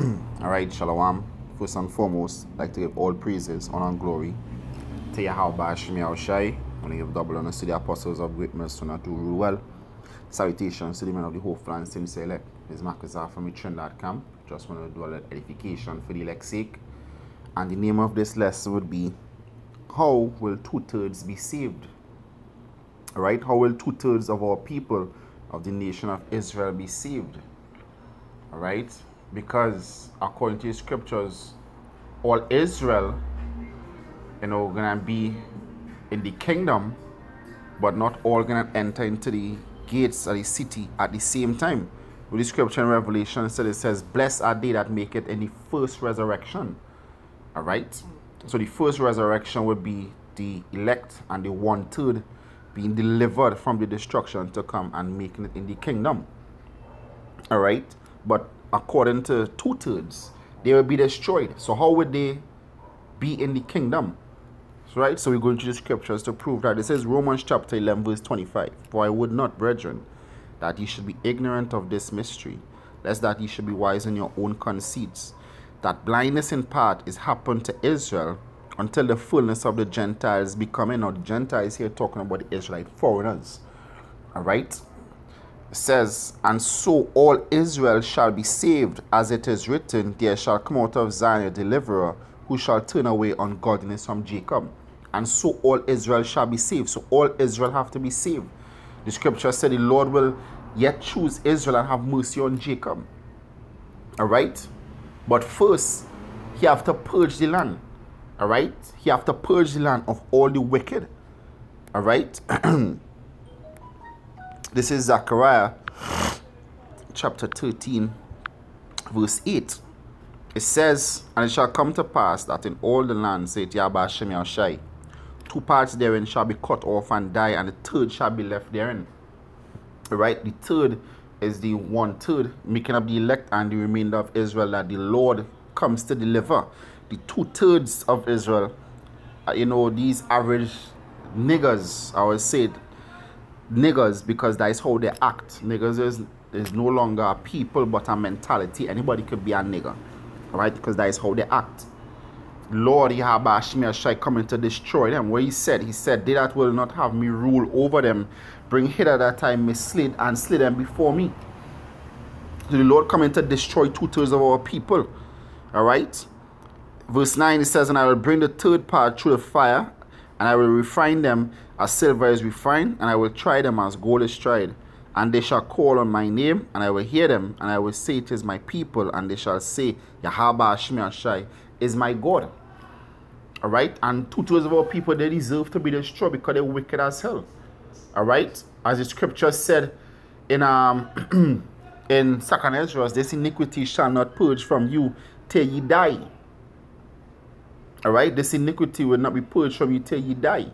all right, Shalom. First and foremost, I'd like to give all praises, honor, and glory to Yahweh Shemi Shai. And give double honor to the apostles of greatness mercy not to rule well. Salutations to the men of the whole and since elect. This is Marcus from Trinidad camp. Just want to do a little edification for the elect's sake. And the name of this lesson would be How will two thirds be saved? All right, how will two thirds of our people of the nation of Israel be saved? All right, because according to the scriptures, all Israel, you know, gonna be in the kingdom, but not all gonna enter into the gates of the city at the same time. With the scripture in Revelation said it says, Blessed are they that make it in the first resurrection. Alright? So the first resurrection would be the elect and the one third being delivered from the destruction to come and making it in the kingdom. Alright? But according to two thirds, they will be destroyed. So how would they be in the kingdom? Right? So we're going to the scriptures to prove that. It says Romans chapter 11 verse 25. For I would not, brethren, that ye should be ignorant of this mystery, lest that ye should be wise in your own conceits, that blindness in part is happened to Israel until the fullness of the Gentiles becoming. Now the Gentiles here talking about the Israelite foreigners. Alright? Says, And so all Israel shall be saved, as it is written, There shall come out of Zion a deliverer, who shall turn away ungodliness from Jacob. And so all Israel shall be saved. So all Israel have to be saved. The scripture said the Lord will yet choose Israel and have mercy on Jacob. Alright? But first, he have to purge the land. Alright? He have to purge the land of all the wicked. Alright? This is Zechariah chapter 13, verse 8. It says, And it shall come to pass that in all the land, saith Yahweh Shem Shai, two parts therein shall be cut off and die, and the third shall be left therein. Right? The third is the one third, making up the elect and the remainder of Israel that the Lord comes to deliver. The two thirds of Israel, uh, you know, these average niggers, I would say, niggers because that is how they act. Niggers is, is no longer a people but a mentality. Anybody could be a nigger. Right? Because that is how they act. Lord Yahweh Shemir Shai coming to destroy them. Where he said, he said, They that will not have me rule over them, bring hither that time may slid and slay them before me. So the Lord coming to destroy two-thirds of our people. Alright? Verse 9 it says, And I will bring the third part through the fire, and I will refine them as silver is refined, and I will try them as gold is tried. And they shall call on my name, and I will hear them, and I will say, It is my people, and they shall say, Yahaba Ashmi Shai is my God. Alright? And two thirds of our people, they deserve to be destroyed because they're wicked as hell. Alright? As the scripture said in um in Second Ezra, this iniquity shall not purge from you till ye die. Alright? This iniquity will not be purged from you till you die.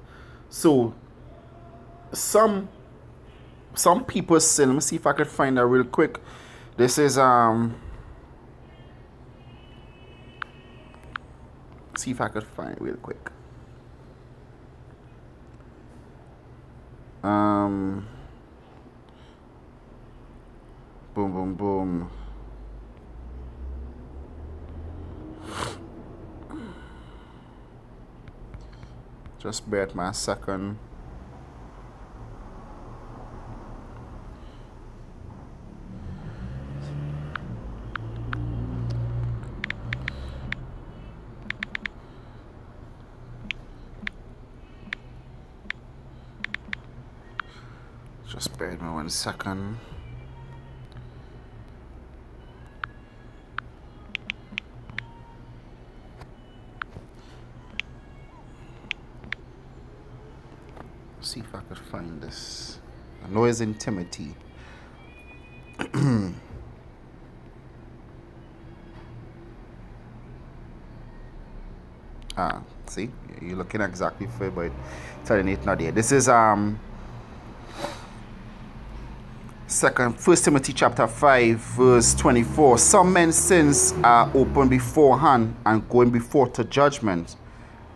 So some some people sin. Let me see if I could find that real quick. This is um see if I could find it real quick. Um boom boom boom. Just bear with me second. Just bear me one second. see if I could find it's in Timothy. ah, see, you're looking exactly for it, but telling it not there. This is um second first timothy chapter 5 verse 24 some men's sins are open beforehand and going before to judgment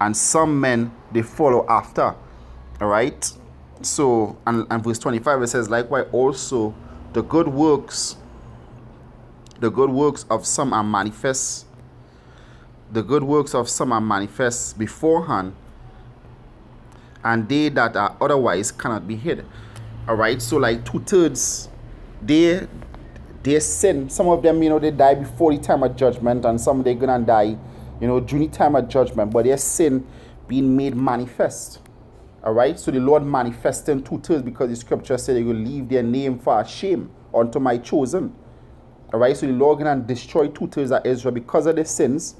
and some men they follow after all right. So, and, and verse 25 it says, likewise also the good works The good works of some are manifest. The good works of some are manifest beforehand, and they that are otherwise cannot be hid. All right, so like two thirds, they they sin. Some of them, you know, they die before the time of judgment, and some they're gonna die, you know, during the time of judgment. But their sin being made manifest. All right, so the Lord manifesting two thirds because the scripture said He will leave their name for shame unto my chosen. All right, so the Lord gonna destroy two thirds of Israel because of their sins.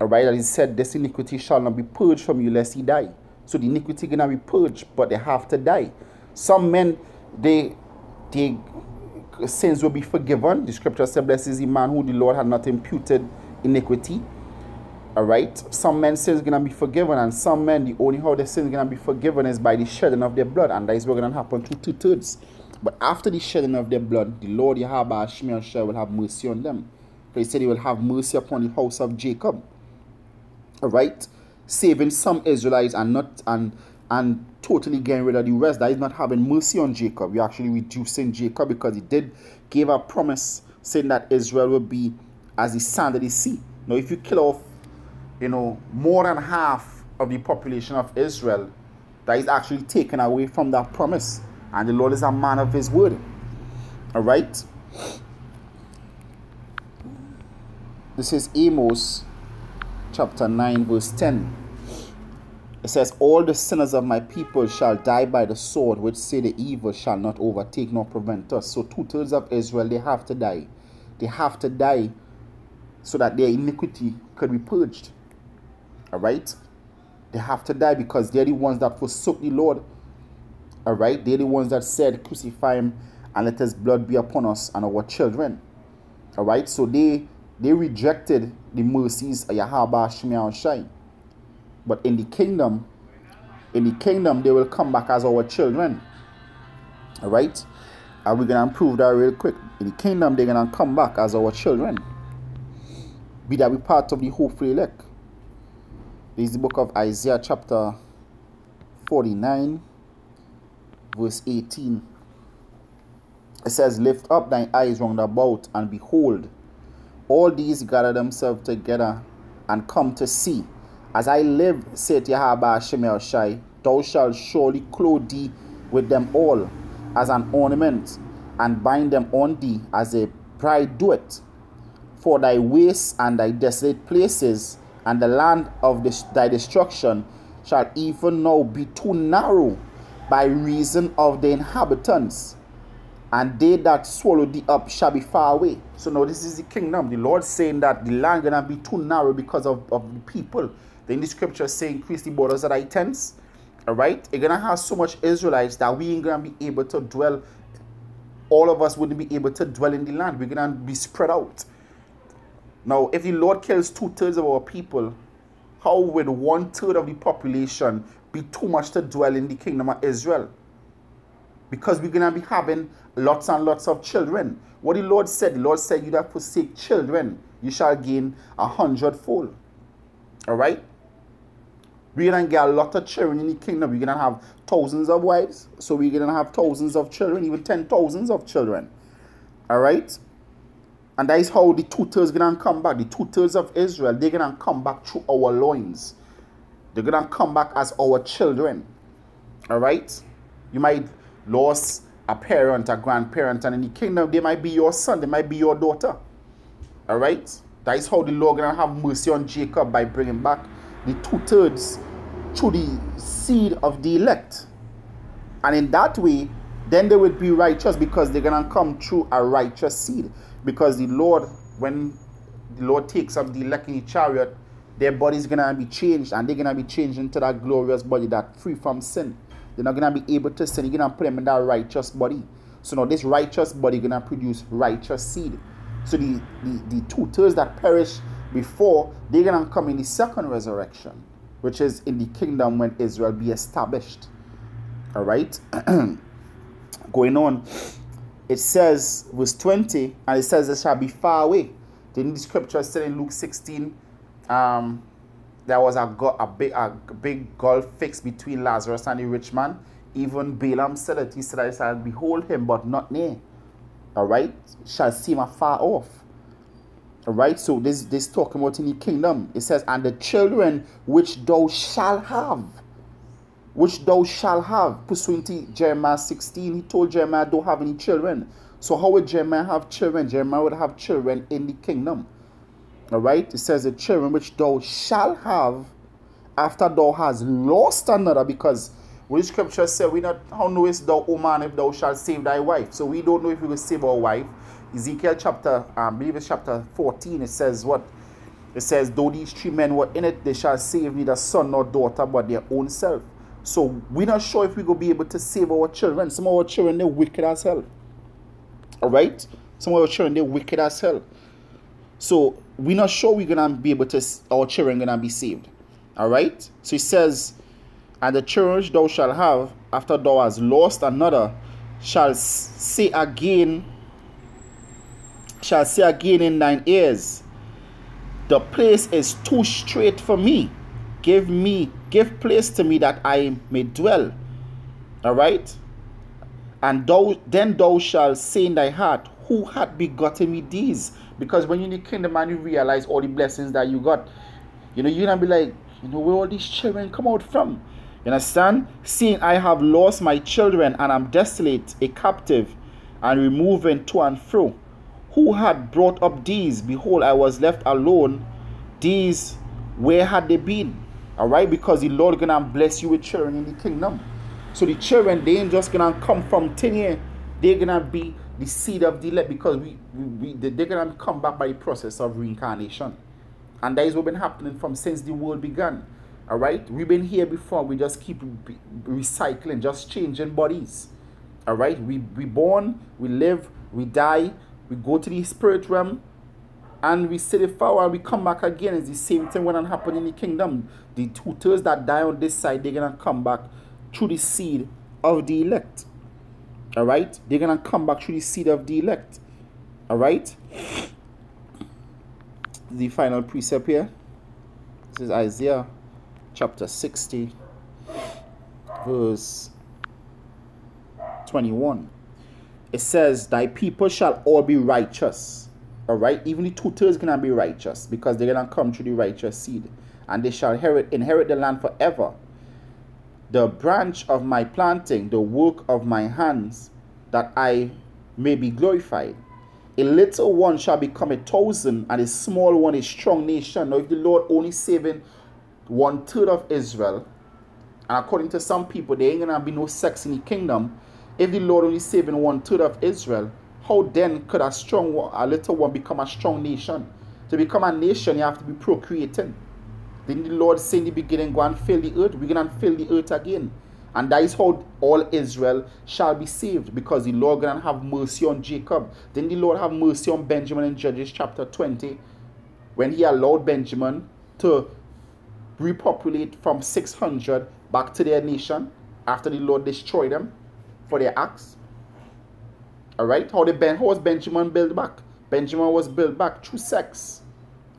All right, and He said, This iniquity shall not be purged from you lest he die. So the iniquity gonna be purged, but they have to die. Some men, they, they sins will be forgiven. The scripture said, Blessed is the man who the Lord had not imputed iniquity. All right. Some men's sins are gonna be forgiven, and some men the only how their sins are gonna be forgiven is by the shedding of their blood, and that is what's gonna happen to two thirds. But after the shedding of their blood, the Lord Yahweh Shemir will have mercy on them. For he said he will have mercy upon the house of Jacob. All right, saving some Israelites and not and and totally getting rid of the rest. That is not having mercy on Jacob. You're actually reducing Jacob because he did give a promise saying that Israel will be as the sand of the sea. Now, if you kill off you know, more than half of the population of Israel that is actually taken away from that promise. And the Lord is a man of his word. All right? This is Amos chapter 9, verse 10. It says, All the sinners of my people shall die by the sword, which say the evil shall not overtake nor prevent us. So, two thirds of Israel, they have to die. They have to die so that their iniquity could be purged. All right? They have to die because they're the ones that forsook the Lord. All right? They're the ones that said, Crucify him and let his blood be upon us and our children. All right? So they they rejected the mercies of Yahweh Shemiah Shai. But in the kingdom, in the kingdom, they will come back as our children. All right? And we're going to prove that real quick. In the kingdom, they're going to come back as our children. Be that we part of the hopeful elect. This is the book of Isaiah, chapter 49, verse 18. It says, Lift up thine eyes round about, and behold, all these gather themselves together and come to see. As I live, saith Yahweh Shemel Shai, thou shalt surely clothe thee with them all as an ornament, and bind them on thee as a bride doeth. For thy wastes and thy desolate places and the land of this, thy destruction shall even now be too narrow by reason of the inhabitants, and they that swallow thee up shall be far away. So now this is the kingdom. The Lord saying that the land gonna be too narrow because of, of the people. Then the scripture say increase the borders of thy tents. Alright? You're gonna have so much Israelites that we ain't gonna be able to dwell. All of us wouldn't be able to dwell in the land. We're gonna be spread out. Now, if the Lord kills two thirds of our people, how would one third of the population be too much to dwell in the kingdom of Israel? Because we're going to be having lots and lots of children. What the Lord said, the Lord said, You that forsake children, you shall gain a hundredfold. All right? We're going to get a lot of children in the kingdom. We're going to have thousands of wives. So we're going to have thousands of children, even ten thousands of children. All right? And that is how the thirds gonna come back. The two thirds of Israel, they're gonna come back through our loins. They're gonna come back as our children. Alright? You might lose a parent, a grandparent, and in the kingdom, they might be your son, they might be your daughter. Alright? That is how the Lord gonna have mercy on Jacob by bringing back the two thirds through the seed of the elect. And in that way, then they will be righteous because they're gonna come through a righteous seed. Because the Lord, when the Lord takes up the the chariot, their body's gonna be changed and they're gonna be changed into that glorious body that free from sin. They're not gonna be able to sin. You're gonna put them in that righteous body. So now this righteous body gonna produce righteous seed. So the, the, the two thirds that perish before, they're gonna come in the second resurrection, which is in the kingdom when Israel be established. Alright? Going on it says, verse 20, and it says, It shall be far away. The scripture said in Luke 16, um, there was a, a, big, a big gulf fixed between Lazarus and the rich man. Even Balaam said it. He said, I shall behold him, but not near. All right? Shall seem afar off. Alright, so this this talking about in the kingdom. It says, and the children which thou shall have, which thou shall have. Pursuing to Jeremiah 16, he told Jeremiah, don't have any children. So how would Jeremiah have children? Jeremiah would have children in the kingdom. Alright, it says the children which thou shall have after thou hast lost another, because the scripture said, we not how knowest thou, O man, if thou shalt save thy wife. So we don't know if we will save our wife Ezekiel chapter, um, I believe it's chapter 14, it says what? It says, though these three men were in it, they shall save neither son nor daughter, but their own self. So we're not sure if we will be able to save our children. Some of our children, they're wicked as hell. Alright? Some of our children, they're wicked as hell. So we're not sure we're gonna be able to our children gonna be saved. Alright? So he says, And the children thou shalt have, after thou hast lost another, shall say again shall say again in thine ears, The place is too straight for me. Give me, give place to me that I may dwell. All right? And thou, then thou shalt say in thy heart, Who hath begotten me these? Because when you're in the kingdom and you realize all the blessings that you got, you know, you're gonna be like, you know, where all these children come out from? You understand? Seeing I have lost my children and I'm desolate, a captive, and removing to and fro who had brought up these? Behold, I was left alone. These, where had they been? All right, because the Lord gonna bless you with children in the kingdom. So the children, they ain't just gonna come from ten year. They're gonna be the seed of the elect because we, we, we they're gonna come back by the process of reincarnation, and that is what been happening from since the world began. All right, we've been here before. We just keep recycling, just changing bodies. All right, we we born, we live, we die, we go to the spirit realm and we see the fire and we come back again. It's the same thing when it happen in the kingdom. The two thirds that die on this side, they're gonna come back through the seed of the elect. Alright? They're gonna come back through the seed of the elect. Alright? The final precept here. This is Isaiah chapter 60, verse 21 it says, Thy people shall all be righteous. All right, even the two thirds gonna be righteous because they're gonna come through the righteous seed, and they shall inherit inherit the land forever. The branch of my planting, the work of my hands, that I may be glorified. A little one shall become a thousand, and a small one a strong nation. Now, if the Lord only saving one third of Israel, and according to some people, there ain't gonna be no sex in the kingdom if the Lord only saving one third of Israel, how then could a strong one, a little one become a strong nation? To become a nation, you have to be procreating. Then the Lord say in the beginning, go and fill the earth. We're going to fill the earth again. And that is how all Israel shall be saved because the Lord going to have mercy on Jacob. Then the Lord have mercy on Benjamin in Judges chapter 20 when he allowed Benjamin to repopulate from 600 back to their nation after the Lord destroyed them for their acts. Alright? How, the ben, how was Benjamin built back? Benjamin was built back through sex,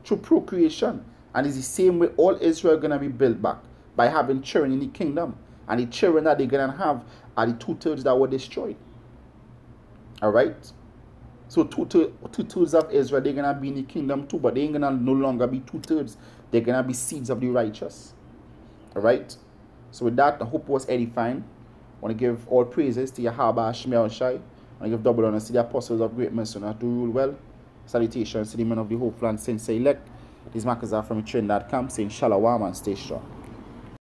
through procreation. And it's the same way all Israel gonna be built back by having children in the kingdom. And the children that they're gonna have are the two thirds that were destroyed. Alright? So two, thirds of Israel, they're gonna be in the kingdom too, but they ain't gonna no longer be two thirds. They're gonna be seeds of the righteous. Alright? So with that, I hope was edifying. I want to give all praises to Yahweh Shemiel Shai. To give double honor to the apostles of great mercy and to rule well. Salutations to the men of the hopeful and sensei elect. These markers are from Trinidad camp saying Shalom and stay strong.